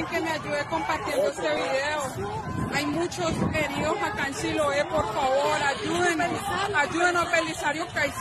alguien que me ayude compartiendo este video. Hay muchos heridos acá en Siloé, por favor, ayúdenos, ayúdenos Belisario Caicedo.